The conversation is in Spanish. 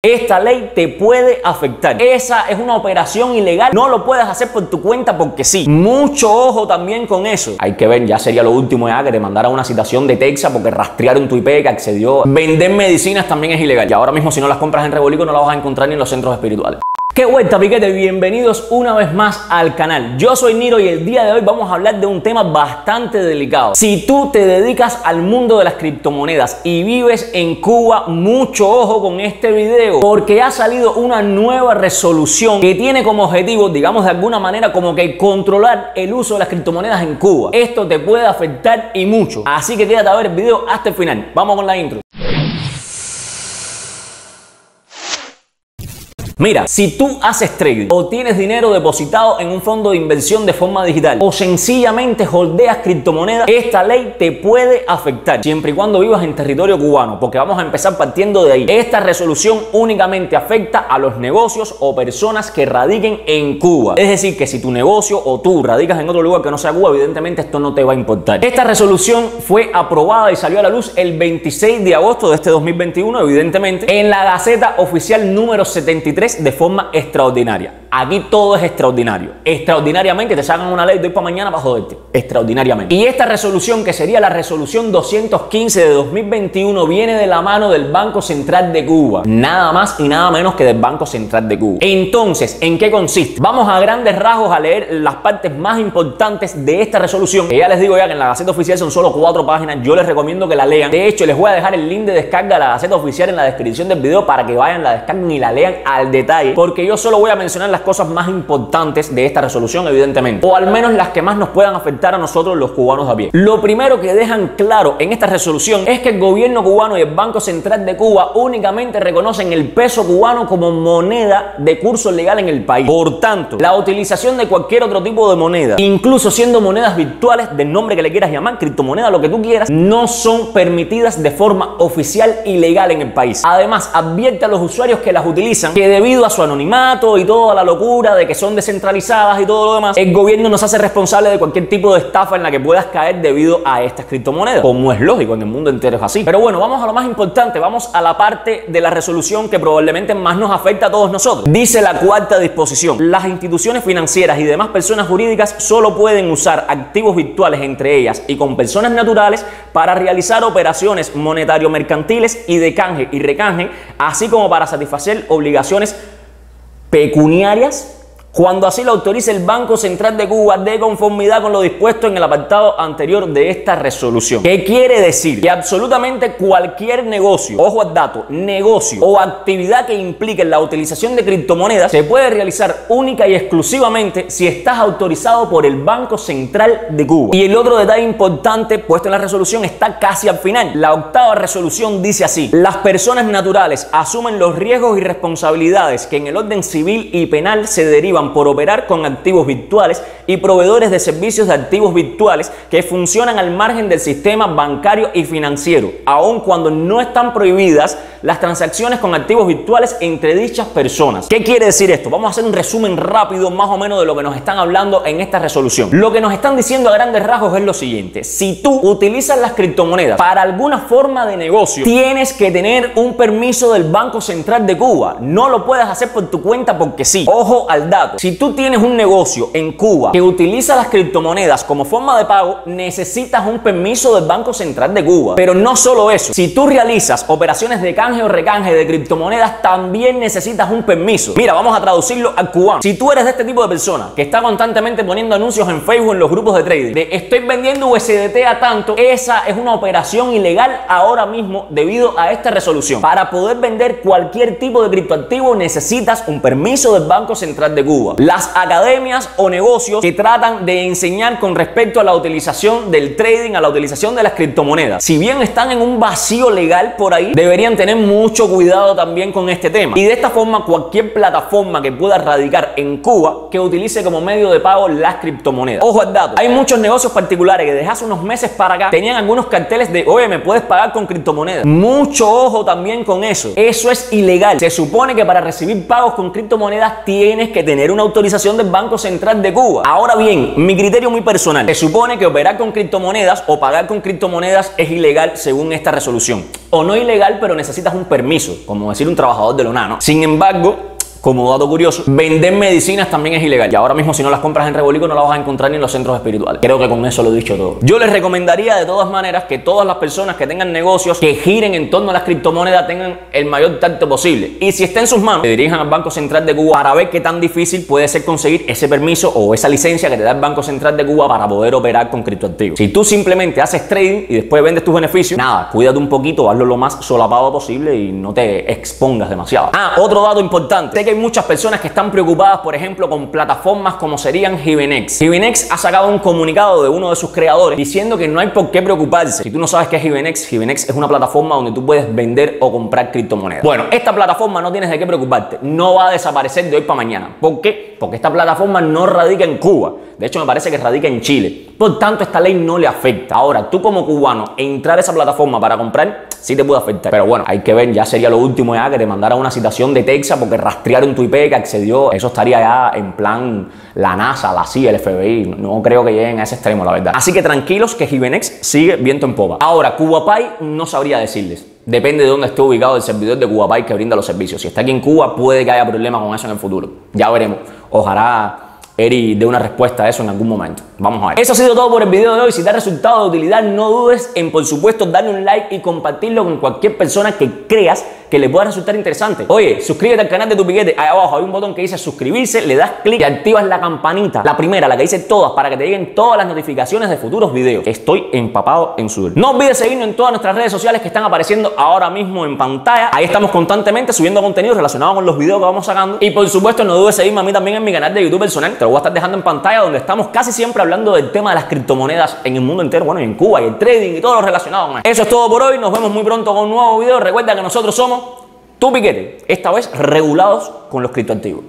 Esta ley te puede afectar. Esa es una operación ilegal. No lo puedes hacer por tu cuenta porque sí. Mucho ojo también con eso. Hay que ver, ya sería lo último ya que te mandara una citación de Texas porque rastrearon tu IP que accedió. Vender medicinas también es ilegal. Y ahora mismo si no las compras en Rebolico no las vas a encontrar ni en los centros espirituales. ¡Qué vuelta, piquete! Bienvenidos una vez más al canal. Yo soy Niro y el día de hoy vamos a hablar de un tema bastante delicado. Si tú te dedicas al mundo de las criptomonedas y vives en Cuba, mucho ojo con este video porque ha salido una nueva resolución que tiene como objetivo, digamos de alguna manera, como que controlar el uso de las criptomonedas en Cuba. Esto te puede afectar y mucho. Así que quédate a ver el video hasta el final. Vamos con la intro. Mira, si tú haces trading o tienes dinero depositado en un fondo de inversión de forma digital o sencillamente holdeas criptomonedas, esta ley te puede afectar siempre y cuando vivas en territorio cubano, porque vamos a empezar partiendo de ahí. Esta resolución únicamente afecta a los negocios o personas que radiquen en Cuba. Es decir, que si tu negocio o tú radicas en otro lugar que no sea Cuba, evidentemente esto no te va a importar. Esta resolución fue aprobada y salió a la luz el 26 de agosto de este 2021, evidentemente, en la Gaceta Oficial número 73 de forma extraordinaria. Aquí todo es extraordinario. Extraordinariamente te sacan una ley de hoy para mañana para joderte. Extraordinariamente. Y esta resolución, que sería la resolución 215 de 2021, viene de la mano del Banco Central de Cuba. Nada más y nada menos que del Banco Central de Cuba. Entonces, ¿en qué consiste? Vamos a grandes rasgos a leer las partes más importantes de esta resolución. Que ya les digo ya que en la Gaceta Oficial son solo cuatro páginas. Yo les recomiendo que la lean. De hecho, les voy a dejar el link de descarga de la Gaceta Oficial en la descripción del video para que vayan, la descarguen y la lean al detalle. Porque yo solo voy a mencionar las cosas más importantes de esta resolución, evidentemente, o al menos las que más nos puedan afectar a nosotros los cubanos a pie. Lo primero que dejan claro en esta resolución es que el gobierno cubano y el Banco Central de Cuba únicamente reconocen el peso cubano como moneda de curso legal en el país. Por tanto, la utilización de cualquier otro tipo de moneda, incluso siendo monedas virtuales del nombre que le quieras llamar, criptomoneda, lo que tú quieras, no son permitidas de forma oficial y legal en el país. Además, advierte a los usuarios que las utilizan que debido a su anonimato y toda la locura de que son descentralizadas y todo lo demás, el gobierno nos hace responsable de cualquier tipo de estafa en la que puedas caer debido a estas criptomonedas, como es lógico, en el mundo entero es así. Pero bueno, vamos a lo más importante, vamos a la parte de la resolución que probablemente más nos afecta a todos nosotros. Dice la cuarta disposición, las instituciones financieras y demás personas jurídicas solo pueden usar activos virtuales entre ellas y con personas naturales para realizar operaciones monetario-mercantiles y de canje y recanje, así como para satisfacer obligaciones pecuniarias cuando así lo autorice el Banco Central de Cuba de conformidad con lo dispuesto en el apartado anterior de esta resolución. ¿Qué quiere decir? Que absolutamente cualquier negocio, ojo al dato, negocio o actividad que implique la utilización de criptomonedas se puede realizar única y exclusivamente si estás autorizado por el Banco Central de Cuba. Y el otro detalle importante puesto en la resolución está casi al final. La octava resolución dice así, las personas naturales asumen los riesgos y responsabilidades que en el orden civil y penal se derivan por operar con activos virtuales y proveedores de servicios de activos virtuales que funcionan al margen del sistema bancario y financiero, aun cuando no están prohibidas las transacciones con activos virtuales entre dichas personas. ¿Qué quiere decir esto? Vamos a hacer un resumen rápido más o menos de lo que nos están hablando en esta resolución. Lo que nos están diciendo a grandes rasgos es lo siguiente. Si tú utilizas las criptomonedas para alguna forma de negocio, tienes que tener un permiso del Banco Central de Cuba. No lo puedes hacer por tu cuenta porque sí. Ojo al dato. Si tú tienes un negocio en Cuba que utiliza las criptomonedas como forma de pago, necesitas un permiso del Banco Central de Cuba. Pero no solo eso. Si tú realizas operaciones de canje o recanje de criptomonedas, también necesitas un permiso. Mira, vamos a traducirlo al cubano. Si tú eres de este tipo de persona que está constantemente poniendo anuncios en Facebook en los grupos de trading de estoy vendiendo USDT a tanto, esa es una operación ilegal ahora mismo debido a esta resolución. Para poder vender cualquier tipo de criptoactivo necesitas un permiso del Banco Central de Cuba. Las academias o negocios que tratan de enseñar con respecto a la utilización del trading, a la utilización de las criptomonedas. Si bien están en un vacío legal por ahí, deberían tener mucho cuidado también con este tema. Y de esta forma, cualquier plataforma que pueda radicar en Cuba que utilice como medio de pago las criptomonedas. Ojo al dato, hay muchos negocios particulares que desde hace unos meses para acá tenían algunos carteles de, oye, me puedes pagar con criptomonedas. Mucho ojo también con eso. Eso es ilegal. Se supone que para recibir pagos con criptomonedas tienes que tener una autorización del Banco Central de Cuba. Ahora bien, mi criterio muy personal, se supone que operar con criptomonedas o pagar con criptomonedas es ilegal según esta resolución. O no ilegal, pero necesitas un permiso, como decir un trabajador de la ¿no? Sin embargo, como dato curioso, vender medicinas también es ilegal. Y ahora mismo si no las compras en Rebolico no las vas a encontrar ni en los centros espirituales. Creo que con eso lo he dicho todo. Yo les recomendaría de todas maneras que todas las personas que tengan negocios que giren en torno a las criptomonedas tengan el mayor tacto posible. Y si está en sus manos, se dirijan al Banco Central de Cuba para ver qué tan difícil puede ser conseguir ese permiso o esa licencia que te da el Banco Central de Cuba para poder operar con criptoactivos. Si tú simplemente haces trading y después vendes tus beneficios, nada, cuídate un poquito, hazlo lo más solapado posible y no te expongas demasiado. Ah, otro dato importante hay muchas personas que están preocupadas, por ejemplo, con plataformas como serían Givenex. Givenex ha sacado un comunicado de uno de sus creadores diciendo que no hay por qué preocuparse. Si tú no sabes qué es Givenex, Givenex es una plataforma donde tú puedes vender o comprar criptomonedas. Bueno, esta plataforma no tienes de qué preocuparte. No va a desaparecer de hoy para mañana. ¿Por qué? Porque esta plataforma no radica en Cuba. De hecho, me parece que radica en Chile. Por tanto, esta ley no le afecta. Ahora, tú como cubano, entrar a esa plataforma para comprar, sí te puede afectar. Pero bueno, hay que ver, ya sería lo último ya que te mandara una citación de Texas porque rastrearon tu IP que accedió, eso estaría ya en plan la NASA, la CIA, el FBI. No creo que lleguen a ese extremo, la verdad. Así que tranquilos que Givenex sigue viento en popa. Ahora, CubaPay no sabría decirles. Depende de dónde esté ubicado el servidor de CubaPay que brinda los servicios. Si está aquí en Cuba, puede que haya problemas con eso en el futuro. Ya veremos. Ojalá Eri dé una respuesta a eso en algún momento. Vamos a ver. Eso ha sido todo por el video de hoy. Si te ha resultado de utilidad, no dudes en, por supuesto, darle un like y compartirlo con cualquier persona que creas que le pueda resultar interesante. Oye, suscríbete al canal de Tu Piquete. Ahí abajo hay un botón que dice suscribirse, le das clic y activas la campanita, la primera, la que dice todas, para que te lleguen todas las notificaciones de futuros videos. Estoy empapado en sudor. No olvides seguirnos en todas nuestras redes sociales que están apareciendo ahora mismo en pantalla. Ahí estamos constantemente subiendo contenido relacionado con los videos que vamos sacando. Y por supuesto, no dudes seguirme a mí también en mi canal de YouTube personal. Lo voy a estar dejando en pantalla, donde estamos casi siempre hablando del tema de las criptomonedas en el mundo entero, bueno, en Cuba y el trading y todo lo relacionado con eso. Eso es todo por hoy. Nos vemos muy pronto con un nuevo video. Recuerda que nosotros somos tu piquete, esta vez regulados con los criptoactivos.